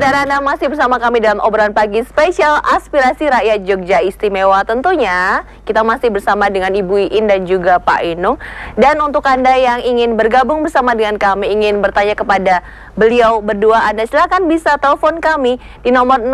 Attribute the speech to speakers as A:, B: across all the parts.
A: saudara Anda masih bersama kami dalam obrolan pagi spesial Aspirasi Rakyat Jogja Istimewa. Tentunya kita masih bersama dengan Ibu Iin dan juga Pak Inung. Dan untuk Anda yang ingin bergabung bersama dengan kami, ingin bertanya kepada beliau berdua, Anda silakan bisa telepon kami di nomor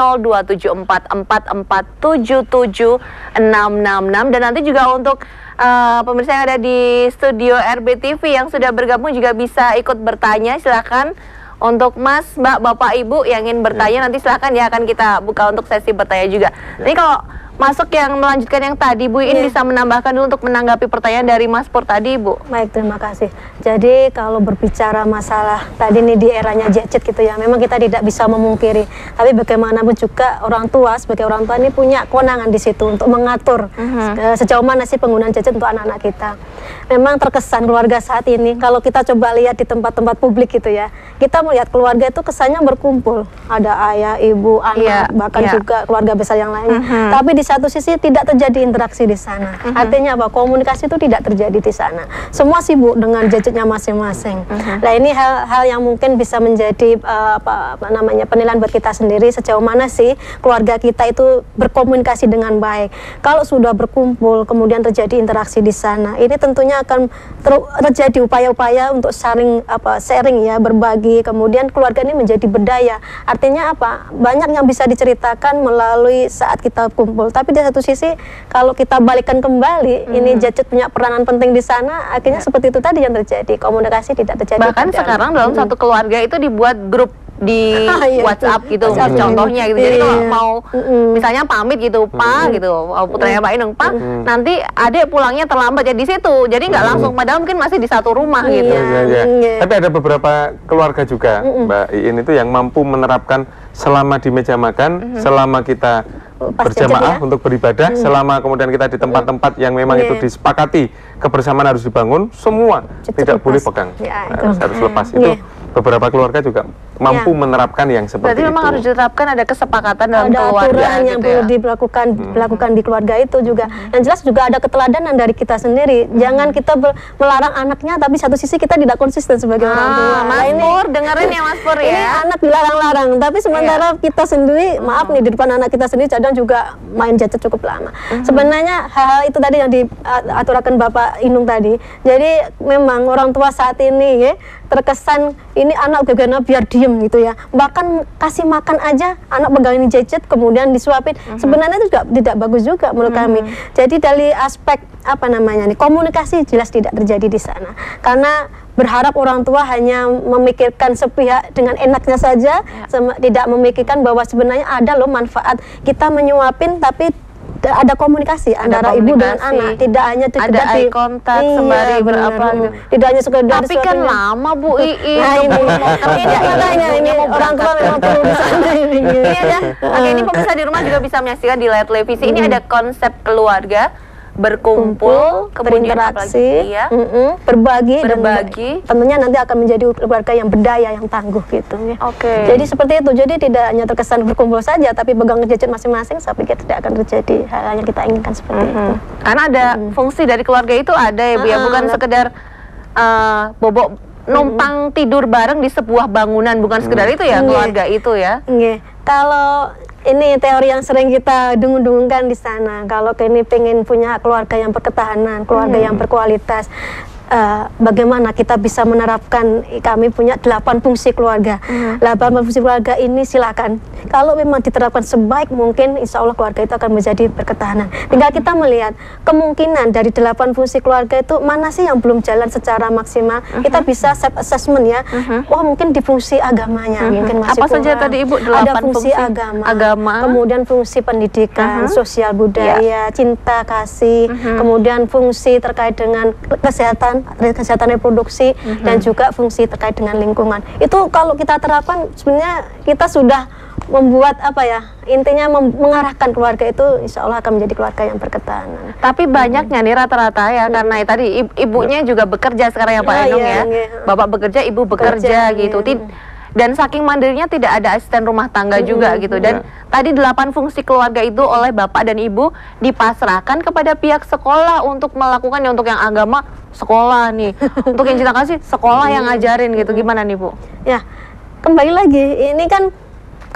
A: 02744477666 dan nanti juga untuk uh, pemirsa yang ada di studio RBTV yang sudah bergabung juga bisa ikut bertanya silakan untuk Mas, Mbak, Bapak, Ibu yang ingin bertanya nanti silahkan ya akan kita buka untuk sesi bertanya juga. Ini kalau masuk yang melanjutkan yang tadi Bu Iin
B: Iya.
A: bisa menambahkan dulu untuk menanggapi pertanyaan dari Mas Pur tadi Bu.
B: Baik, terima kasih. Jadi kalau berbicara masalah tadi nih di eranya gadget gitu ya, memang kita tidak bisa memungkiri. Tapi bagaimanapun juga orang tua sebagai orang tua ini punya kewenangan di situ untuk mengatur eh, sejauh mana sih penggunaan gadget untuk anak-anak kita. Memang terkesan keluarga saat ini kalau kita coba lihat di tempat-tempat publik gitu ya, kita melihat keluarga itu kesannya berkumpul. Ada ayah, ibu,
A: Iya,
B: anak, bahkan
A: iya.
B: juga keluarga besar yang lainnya.
A: Mhm.
B: Tapi di satu sisi tidak terjadi interaksi di sana. Artinya apa? Komunikasi itu tidak terjadi di sana. Semua sibuk dengan gadgetnya masing-masing. Nah ini hal-hal yang mungkin bisa menjadi eh, apa, apa namanya penilaian buat kita sendiri sejauh mana sih keluarga kita itu berkomunikasi dengan baik. Kalau sudah berkumpul kemudian terjadi interaksi di sana, ini tentunya akan ter- terjadi upaya-upaya untuk saling apa sharing ya berbagi. Kemudian keluarga ini menjadi berdaya. Artinya apa? Banyak yang bisa diceritakan melalui saat kita kumpul. Tapi di satu sisi kalau kita balikan kembali, ini gadget punya peranan penting di sana. Akhirnya seperti itu tadi yang terjadi. Komunikasi tidak terjadi.
A: Bahkan
B: Tidak-
A: sekarang dalam
B: Mm-mm.
A: satu keluarga itu dibuat grup di
B: Ah, iya,
A: WhatsApp
B: itu.
A: gitu
B: WhatsApp.
A: contohnya gitu. Jadi kalau
B: Iya.
A: mau
B: Mm-mm.
A: misalnya pamit gitu, Pak gitu, oh, putranya Pak Inung, Pak, nanti adik pulangnya terlambat ya di situ. Jadi nggak langsung padahal mungkin masih di satu rumah gitu.
B: Iya.
C: Ya, ya.
B: Iya.
C: Tapi ada beberapa keluarga juga, Mbak Iin itu yang mampu menerapkan selama di meja makan, selama kita
B: Pas
C: berjamaah
B: ya.
C: untuk beribadah, selama kemudian kita di tempat-tempat yang memang
B: Iya.
C: itu disepakati kebersamaan harus dibangun, semua
B: Cukup
C: tidak
B: lepas.
C: boleh pegang,
B: Ya,
C: Nah,
B: itu.
C: harus, harus lepas.
B: Iya.
C: Itu beberapa keluarga juga mampu
B: Ya.
C: menerapkan yang seperti
A: Berarti memang
C: itu.
A: harus ditetapkan ada kesepakatan dalam
B: ada
A: keluarga
B: aturan yang
A: gitu
B: perlu
A: ya.
B: dilakukan dilakukan di keluarga itu juga. Yang jelas juga ada keteladanan dari kita sendiri. Jangan kita melarang anaknya tapi satu sisi kita tidak konsisten sebagai orang tua.
A: Ah, Mas
B: Nah, ini
A: Pur, dengerin ya Mas Pur
B: ini
A: ya.
B: anak dilarang-larang, tapi sementara kita sendiri, maaf nih di depan anak kita sendiri kadang juga main gadget cukup lama. Sebenarnya hal-hal itu tadi yang diaturakan Bapak Inung tadi. Jadi memang orang tua saat ini ya terkesan ini anak bagaimana biar diem gitu ya. Bahkan kasih makan aja anak pegangin gadget kemudian disuapin. Sebenarnya itu juga tidak bagus juga menurut kami. Jadi dari aspek apa namanya nih komunikasi jelas tidak terjadi di sana. Karena berharap orang tua hanya memikirkan sepihak dengan enaknya saja, sama- tidak memikirkan bahwa sebenarnya ada loh manfaat kita menyuapin tapi ada komunikasi antara ibu dengan
A: komunikasi.
B: anak, tidak hanya
A: Ada eye contact sembari
B: benar.
A: berapa gitu.
B: Tidak hanya sekedar
A: Tapi kan
B: suapin-
A: lama Bu.
B: Nah ini,
A: Mau kerja,
B: ini makanya ini
A: mau
B: orang tua
A: berangkat.
B: memang perlu di sana ini.
A: Ada, oke ini pemirsa di rumah juga bisa menyaksikan di layar televisi. Ini ada konsep keluarga berkumpul, kemudian
B: berinteraksi,
A: apalagi, iya.
B: mm-mm, berbagi, dan
A: Berbagi.
B: tentunya nanti akan menjadi keluarga yang berdaya, yang tangguh gitu ya.
A: Oke.
B: Jadi seperti itu. Jadi tidak hanya terkesan berkumpul saja, tapi pegang gadget masing-masing. Saya pikir tidak akan terjadi hal yang kita inginkan seperti itu.
A: Hmm. Karena ada fungsi dari keluarga itu ada ya Bu ya,
B: Ah,
A: bukan
B: ada.
A: sekedar eh, bobok numpang tidur bareng di sebuah bangunan, bukan sekedar itu ya keluarga itu ya.
B: Nggih. Kalau ini teori yang sering kita dengung-dengungkan di sana, kalau ini pengen punya keluarga yang berketahanan, keluarga yang berkualitas, eh, bagaimana kita bisa menerapkan kami punya delapan fungsi keluarga. Delapan fungsi keluarga ini silakan. Kalau memang diterapkan sebaik mungkin, insya Allah keluarga itu akan menjadi berketahanan. Tinggal kita melihat kemungkinan dari delapan fungsi keluarga itu mana sih yang belum jalan secara maksimal. Kita bisa self assessment ya. Wah mungkin di fungsi agamanya mungkin masih
A: Apa saja
B: kurang.
A: tadi, Ibu,
B: Ada
A: delapan
B: fungsi,
A: fungsi
B: agama,
A: agama.
B: kemudian fungsi pendidikan,
A: Mhm.
B: sosial budaya, cinta kasih, kemudian fungsi terkait dengan kesehatan, kesehatan reproduksi, dan juga fungsi terkait dengan lingkungan. Itu kalau kita terapkan sebenarnya kita sudah membuat apa ya intinya mengarahkan keluarga itu insya Allah akan menjadi keluarga yang berketahanan.
A: Tapi banyaknya nih rata-rata ya karena tadi ib- ibunya juga bekerja sekarang ya Pak
B: Ah,
A: Enung
B: iya,
A: ya.
B: iya.
A: Bapak bekerja, ibu bekerja
B: Bekerja,
A: gitu.
B: iya.
A: Tid- dan saking mandirinya tidak ada asisten rumah tangga juga gitu dan
C: Ya.
A: tadi delapan fungsi keluarga itu oleh bapak dan ibu dipasrahkan kepada pihak sekolah untuk melakukan ya untuk yang agama sekolah nih untuk yang cinta kasih sekolah yang ngajarin gitu gimana nih bu
B: Ya, kembali lagi, ini kan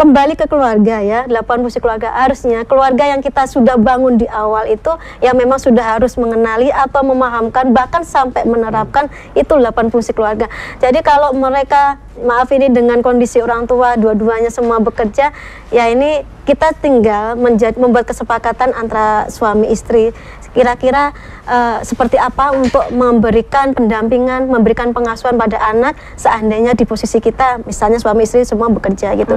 B: kembali ke keluarga ya, delapan fungsi keluarga. Harusnya keluarga yang kita sudah bangun di awal itu yang memang sudah harus mengenali atau memahamkan bahkan sampai menerapkan itu delapan fungsi keluarga. Jadi kalau mereka maaf ini dengan kondisi orang tua dua-duanya semua bekerja, ya ini kita tinggal membuat kesepakatan antara suami istri kira-kira eh, seperti apa untuk memberikan pendampingan, memberikan pengasuhan pada anak seandainya di posisi kita, misalnya suami istri semua bekerja gitu.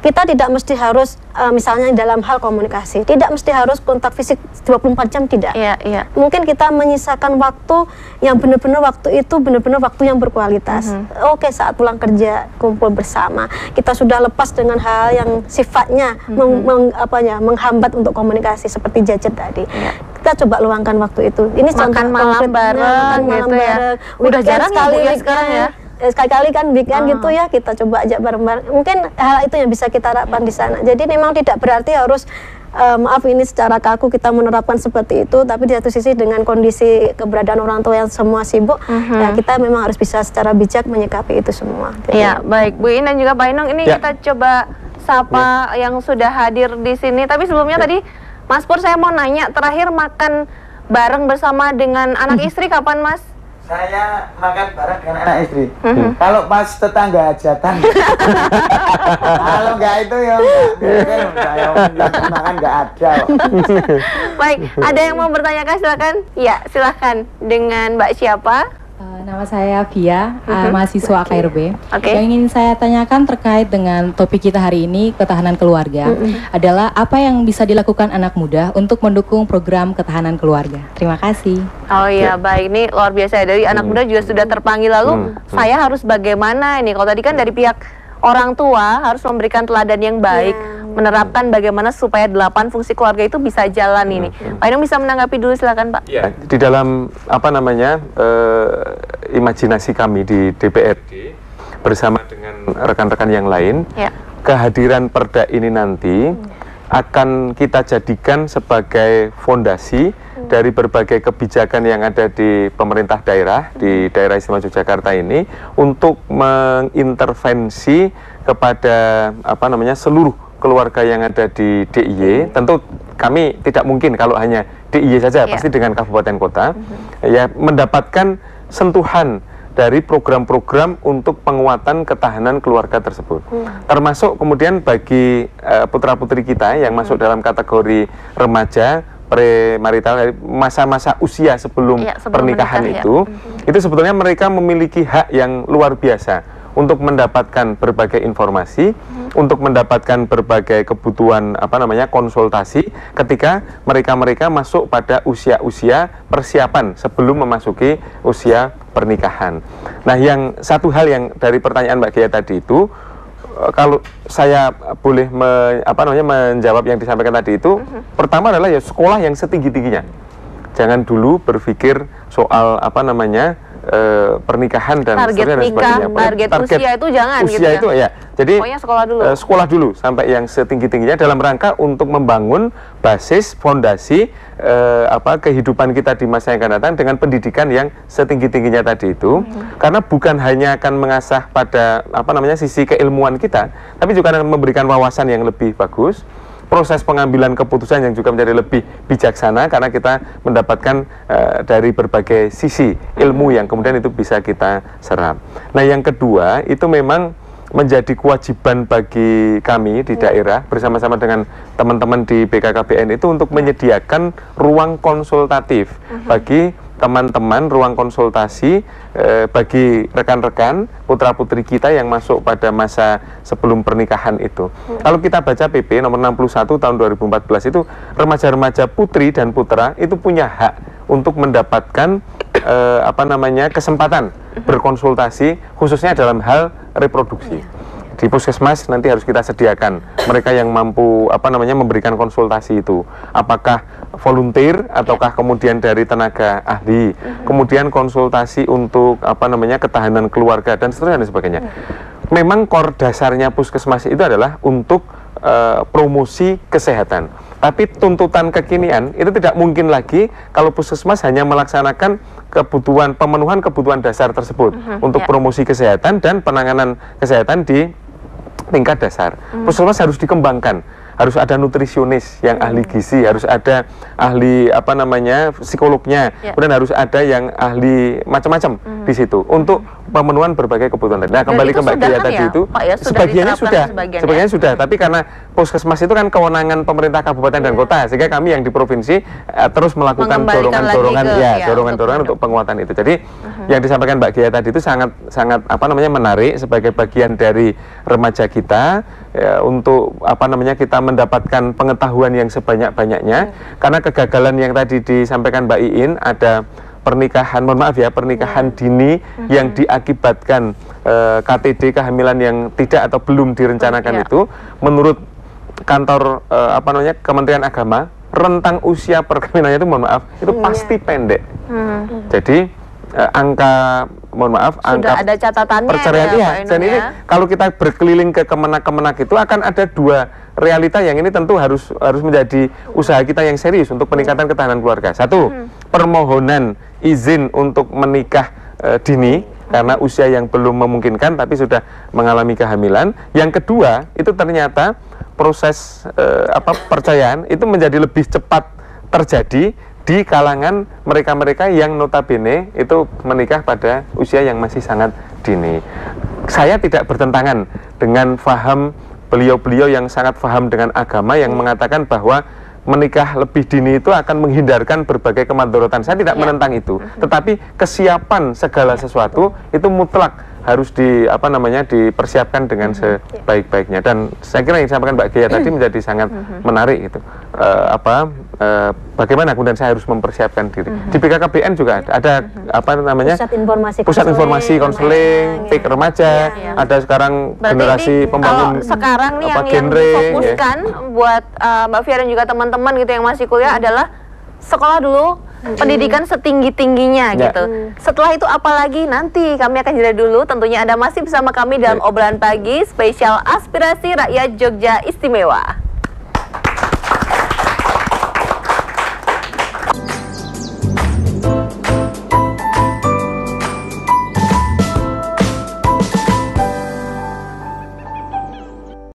B: Kita tidak mesti harus eh, misalnya dalam hal komunikasi, tidak mesti harus kontak fisik 24 jam tidak.
A: iya iya
B: Mungkin kita menyisakan waktu yang benar-benar waktu itu benar-benar waktu yang berkualitas. Oke, saat pulang kerja kumpul bersama. Kita sudah lepas dengan hal yang sifatnya meng- meng- apa ya, menghambat untuk komunikasi seperti jajet tadi.
A: Iya.
B: Kita coba luangkan waktu itu. Ini
A: Makan
B: contoh
A: malam bareng
B: makan malam
A: gitu ya.
B: bareng.
A: Udah
B: Weekend
A: jarang ya, Bu, ya, sekarang ya?
B: Eh, Sekali-kali kan weekend
A: Ah.
B: gitu ya kita coba ajak bareng-bareng. Mungkin hal itu yang bisa kita harapkan di sana. Jadi memang tidak berarti harus eh, maaf ini secara kaku kita menerapkan seperti itu, tapi di satu sisi dengan kondisi keberadaan orang tua yang semua sibuk,
A: Mhm.
B: ya kita memang harus bisa secara bijak menyikapi itu semua. Jadi,
A: Iya, baik Bu In dan juga Pak Inong ini
C: Ya.
A: kita coba sapa yang sudah hadir di sini. Tapi sebelumnya tadi Mas Pur saya mau nanya terakhir makan bareng bersama dengan anak istri kapan Mas?
D: Saya makan bareng dengan anak istri. Kalau pas tetangga hajatan. Kalau nggak itu ya saya makan nggak ada. kok.
A: Baik, ada yang mau bertanyakan silakan? Ya, silakan. Dengan Mbak siapa?
E: Eh, nama saya Via, eh, mahasiswa KRB.
A: Oke.
E: Yang ingin saya tanyakan terkait dengan topik kita hari ini, ketahanan keluarga, adalah apa yang bisa dilakukan anak muda untuk mendukung program ketahanan keluarga. Terima kasih.
A: Oh iya, baik. Ini luar biasa ya. Dari anak muda juga sudah terpanggil. Lalu
C: Hmm,
A: saya harus bagaimana ini? Kalau tadi kan dari pihak orang tua harus memberikan teladan yang baik, menerapkan bagaimana supaya delapan fungsi keluarga itu bisa jalan ini. Pak Inong bisa menanggapi dulu silakan Pak.
C: Ya, di dalam apa namanya eh, imajinasi kami di DPRD bersama dengan rekan-rekan yang lain,
A: Ya.
C: kehadiran perda ini nanti akan kita jadikan sebagai fondasi dari berbagai kebijakan yang ada di pemerintah daerah di daerah istimewa Yogyakarta ini untuk mengintervensi kepada apa namanya seluruh keluarga yang ada di DIY. Tentu kami tidak mungkin kalau hanya DIY saja,
A: Ya.
C: pasti dengan kabupaten kota ya mendapatkan sentuhan dari program-program untuk penguatan ketahanan keluarga tersebut. Termasuk kemudian bagi eh, putra-putri kita yang masuk dalam kategori remaja premarital dari masa-masa usia sebelum,
A: Iya, sebelum
C: pernikahan
A: menikah, ya.
C: itu, itu sebetulnya mereka memiliki hak yang luar biasa untuk mendapatkan berbagai informasi, untuk mendapatkan berbagai kebutuhan apa namanya konsultasi ketika mereka-mereka masuk pada usia-usia persiapan sebelum memasuki usia pernikahan. Nah, yang satu hal yang dari pertanyaan Mbak Gia tadi itu eh, kalau saya boleh me- apa namanya menjawab yang disampaikan tadi itu, pertama adalah ya sekolah yang setinggi-tingginya. Jangan dulu berpikir soal apa namanya eh, pernikahan dan
A: Target
C: dan
A: nikah,
C: sebagainya.
A: target usia itu jangan
C: usia
A: gitu ya.
C: itu ya. Jadi
A: Pokoknya sekolah dulu.
C: eh, sekolah dulu sampai yang setinggi-tingginya dalam rangka untuk membangun basis fondasi eh, apa kehidupan kita di masa yang akan datang dengan pendidikan yang setinggi-tingginya tadi itu.
A: Mm-hmm.
C: Karena bukan hanya akan mengasah pada apa namanya sisi keilmuan kita, tapi juga akan memberikan wawasan yang lebih bagus proses pengambilan keputusan yang juga menjadi lebih bijaksana karena kita mendapatkan eh, dari berbagai sisi ilmu yang kemudian itu bisa kita serap. Nah, yang kedua itu memang menjadi kewajiban bagi kami di daerah bersama-sama dengan teman-teman di BKKBN itu untuk menyediakan ruang konsultatif bagi teman-teman ruang konsultasi eh, bagi rekan-rekan putra-putri kita yang masuk pada masa sebelum pernikahan itu. Kalau kita baca PP nomor 61 tahun 2014 itu remaja-remaja putri dan putra itu punya hak untuk mendapatkan eh, apa namanya kesempatan berkonsultasi khususnya dalam hal reproduksi. Di puskesmas nanti harus kita sediakan mereka yang mampu apa namanya memberikan konsultasi itu. Apakah volunteer ataukah kemudian dari tenaga ahli kemudian konsultasi untuk apa namanya ketahanan keluarga dan seterusnya dan sebagainya memang core dasarnya puskesmas itu adalah untuk eh, promosi kesehatan. Tapi tuntutan kekinian itu tidak mungkin lagi kalau puskesmas hanya melaksanakan kebutuhan pemenuhan kebutuhan dasar tersebut untuk
A: ya.
C: promosi kesehatan dan penanganan kesehatan di tingkat dasar. Puskesmas harus dikembangkan harus ada nutrisionis yang ahli gizi, harus ada ahli apa namanya psikolognya,
A: Ya.
C: kemudian harus ada yang ahli macam-macam di situ. Untuk pemenuhan berbagai kebutuhan. Nah, kembali ke Mbak Kia
A: kan
C: tadi
A: ya,
C: itu,
A: Pak, ya? Sudah
C: sebagiannya sudah,
A: sebagian ya?
C: sebagiannya sudah, tapi karena puskesmas itu kan kewenangan pemerintah kabupaten dan kota, sehingga kami yang di provinsi eh, terus melakukan dorongan-dorongan, ya,
A: ya,
C: dorongan-dorongan
A: untuk
C: untuk penguatan itu. Jadi yang disampaikan Mbak Gia tadi itu sangat sangat apa namanya menarik sebagai bagian dari remaja kita ya, untuk apa namanya kita mendapatkan pengetahuan yang sebanyak-banyaknya karena kegagalan yang tadi disampaikan Mbak Iin ada pernikahan mohon maaf ya pernikahan dini yang diakibatkan eh, KTD kehamilan yang tidak atau belum direncanakan
A: Ya.
C: itu menurut kantor eh, apa namanya Kementerian Agama rentang usia perkawinannya itu mohon maaf itu pasti pendek.
A: Hmm.
C: Jadi eh, angka mohon maaf
A: Sudah
C: angka
A: ada catatannya
C: perceraian
A: ya,
C: iya. Dan ini
A: ya.
C: kalau kita berkeliling ke kemenak-kemenak itu akan ada dua realita yang ini tentu harus harus menjadi usaha kita yang serius untuk peningkatan ketahanan keluarga. Satu,
A: Hmm.
C: Permohonan izin untuk menikah eh, dini karena usia yang belum memungkinkan tapi sudah mengalami kehamilan. Yang kedua, itu ternyata proses eh, apa percayaan itu menjadi lebih cepat terjadi di kalangan mereka-mereka yang notabene itu menikah pada usia yang masih sangat dini. Saya tidak bertentangan dengan faham beliau-beliau yang sangat paham dengan agama yang mengatakan bahwa menikah lebih dini itu akan menghindarkan berbagai kemadorotan. Saya tidak
A: Ya.
C: menentang itu, tetapi kesiapan segala sesuatu itu mutlak harus di apa namanya dipersiapkan dengan sebaik-baiknya. Dan saya kira yang disampaikan Mbak Gia tadi menjadi sangat menarik itu Eh, apa eh, bagaimana kemudian saya harus mempersiapkan diri di BKKBN juga ada, ada apa namanya
B: Pusat informasi
C: pusat
B: konseling,
C: informasi konseling
B: remaja,
C: PIK remaja
A: Iya.
C: ada sekarang
A: Berarti
C: generasi
A: ini
C: pembangun
A: kalau sekarang nih
C: apa,
A: yang, yang
C: genre, ya.
A: difokuskan buat uh, Mbak Fia dan juga teman-teman gitu yang masih kuliah adalah sekolah dulu pendidikan setinggi-tingginya
C: Ya.
A: gitu. Setelah itu apalagi nanti kami akan jeda dulu tentunya Anda masih bersama kami dalam
C: Ya.
A: obrolan pagi spesial aspirasi rakyat Jogja Istimewa.